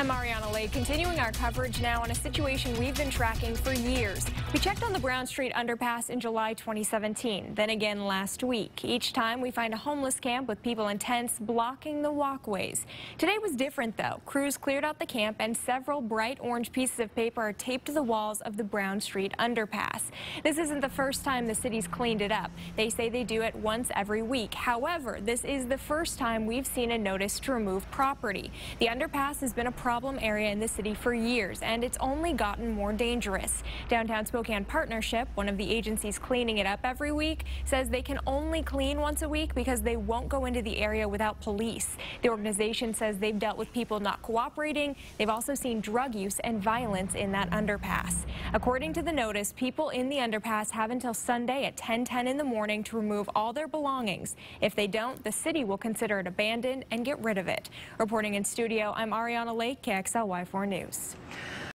I'm Ariana Lake, continuing our coverage now on a situation we've been tracking for years. We checked on the Browne Street underpass in July 2017, then again last week. Each time we find a homeless camp with people in tents blocking the walkways. Today was different though. Crews cleared out the camp and several bright orange pieces of paper are taped to the walls of the Browne Street underpass. This isn't the first time the city's cleaned it up. They say they do it once every week. However, this is the first time we've seen a notice to remove property. The underpass has been a problem area in the city for years, and it's only gotten more dangerous. Downtown Spokane Partnership, one of the agencies cleaning it up every week, says they can only clean once a week because they won't go into the area without police. The organization says they've dealt with people not cooperating. They've also seen drug use and violence in that underpass. According to the notice, people in the underpass have until Sunday at 10:10 in the morning to remove all their belongings. If they don't, the city will consider it abandoned and get rid of it. Reporting in studio, I'm Ariana Lake. KXLY4 News.